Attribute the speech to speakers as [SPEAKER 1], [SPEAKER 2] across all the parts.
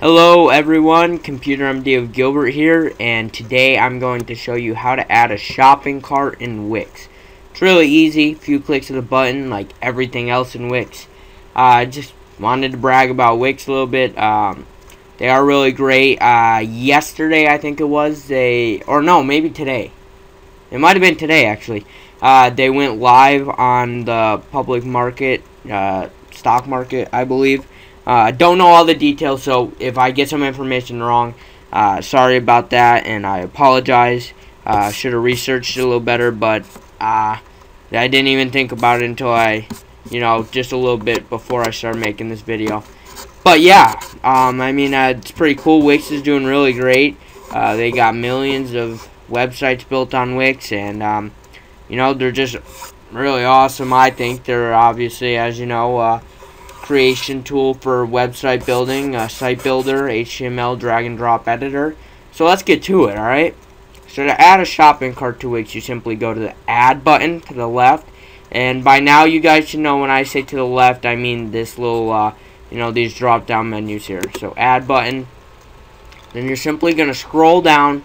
[SPEAKER 1] Hello everyone, Computer MD of Gilbert here, and today I'm going to show you how to add a shopping cart in Wix. It's really easy, few clicks of the button like everything else in Wix. I uh, just wanted to brag about Wix a little bit. Um, they are really great. Uh, yesterday I think it was, they, or no, maybe today. It might have been today actually. Uh, they went live on the public market, uh, stock market I believe. I uh, don't know all the details, so if I get some information wrong, uh, sorry about that, and I apologize. Uh, should have researched it a little better, but uh, I didn't even think about it until I, you know, just a little bit before I started making this video. But yeah, um, I mean, uh, it's pretty cool. Wix is doing really great. Uh, they got millions of websites built on Wix, and um, you know, they're just really awesome. I think they're obviously, as you know. Uh, creation tool for website building, a site builder, HTML drag and drop editor. So let's get to it, alright? So to add a shopping cart to Wix, you simply go to the add button to the left. And by now you guys should know when I say to the left, I mean this little, uh, you know, these drop down menus here. So add button. Then you're simply going to scroll down.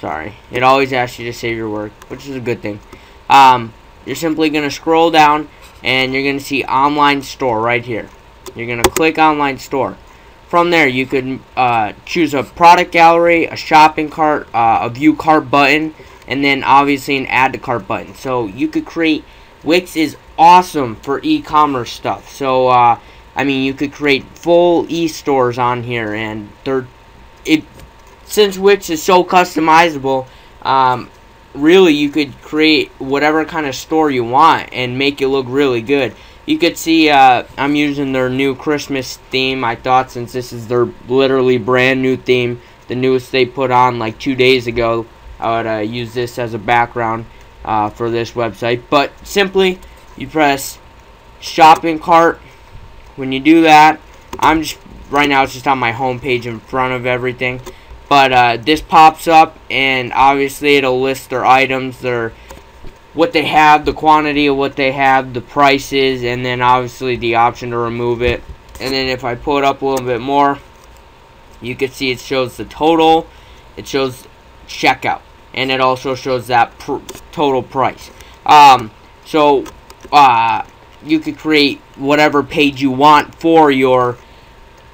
[SPEAKER 1] Sorry, it always asks you to save your work, which is a good thing. Um, you're simply going to scroll down and you're going to see online store right here. You're going to click online store. From there, you could uh, choose a product gallery, a shopping cart, uh, a view cart button, and then obviously an add to cart button. So you could create, Wix is awesome for e-commerce stuff. So, uh, I mean, you could create full e-stores on here, and they're, it, since Wix is so customizable, um, really you could create whatever kind of store you want and make it look really good. You could see uh, I'm using their new Christmas theme. I thought since this is their literally brand new theme, the newest they put on like two days ago, I would uh, use this as a background uh, for this website. But simply, you press shopping cart. When you do that, I'm just right now it's just on my home page in front of everything. But uh, this pops up, and obviously it'll list their items, their what they have, the quantity of what they have, the prices, and then obviously the option to remove it. And then if I pull it up a little bit more, you can see it shows the total, it shows checkout, and it also shows that pr total price. Um, so uh, you could create whatever page you want for your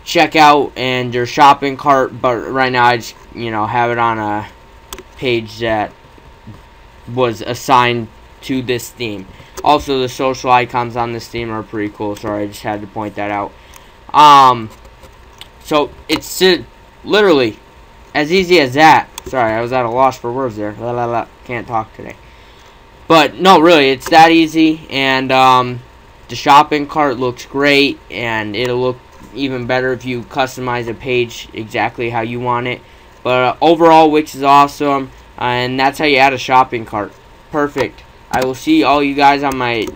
[SPEAKER 1] checkout and your shopping cart, but right now I just, you know, have it on a page that was assigned to this theme. Also, the social icons on this theme are pretty cool. Sorry, I just had to point that out. Um, so it's uh, literally as easy as that. Sorry, I was at a loss for words there. La, la, la. Can't talk today. But no, really, it's that easy, and um, the shopping cart looks great, and it'll look even better if you customize a page exactly how you want it. But uh, overall, Wix is awesome, uh, and that's how you add a shopping cart. Perfect. I will see all you guys on my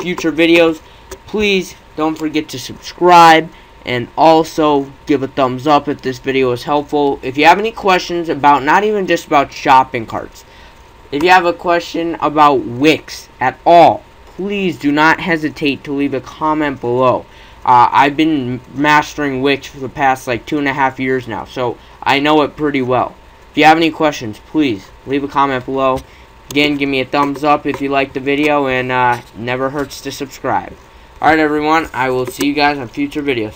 [SPEAKER 1] future videos. Please don't forget to subscribe and also give a thumbs up if this video was helpful. If you have any questions about, not even just about shopping carts, if you have a question about Wix at all, please do not hesitate to leave a comment below. Uh, I've been mastering Wix for the past like two and a half years now, so I know it pretty well. If you have any questions, please leave a comment below. Again, give me a thumbs up if you like the video, and uh, never hurts to subscribe. Alright everyone, I will see you guys on future videos.